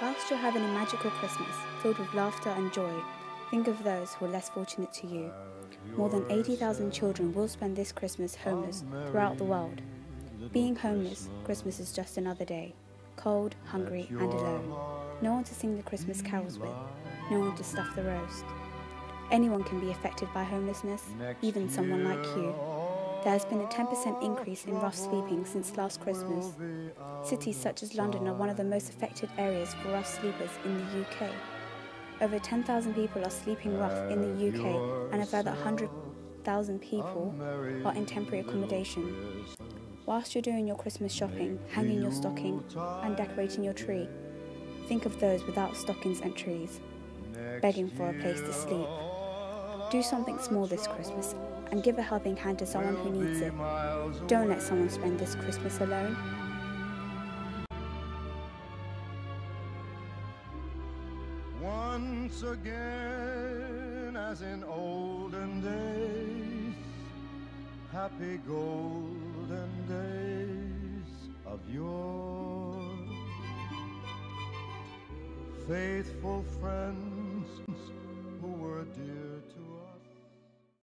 Whilst you're having a magical Christmas filled with laughter and joy, think of those who are less fortunate to you. More than 80,000 children will spend this Christmas homeless throughout the world. Being homeless, Christmas is just another day. Cold, hungry, and alone. No one to sing the Christmas carols with, no one to stuff the roast. Anyone can be affected by homelessness, even someone like you. There has been a 10% increase in rough sleeping since last Christmas. Cities such as London are one of the most affected areas for rough sleepers in the UK. Over 10,000 people are sleeping rough in the UK, and a further 100,000 people are in temporary accommodation. Whilst you're doing your Christmas shopping, hanging your stocking, and decorating your tree, think of those without stockings and trees, begging for a place to sleep. Do something small this Christmas and give a helping hand to someone who needs it. Don't let someone spend this Christmas alone. Once again, as in olden days, happy golden days of yore. Faithful friends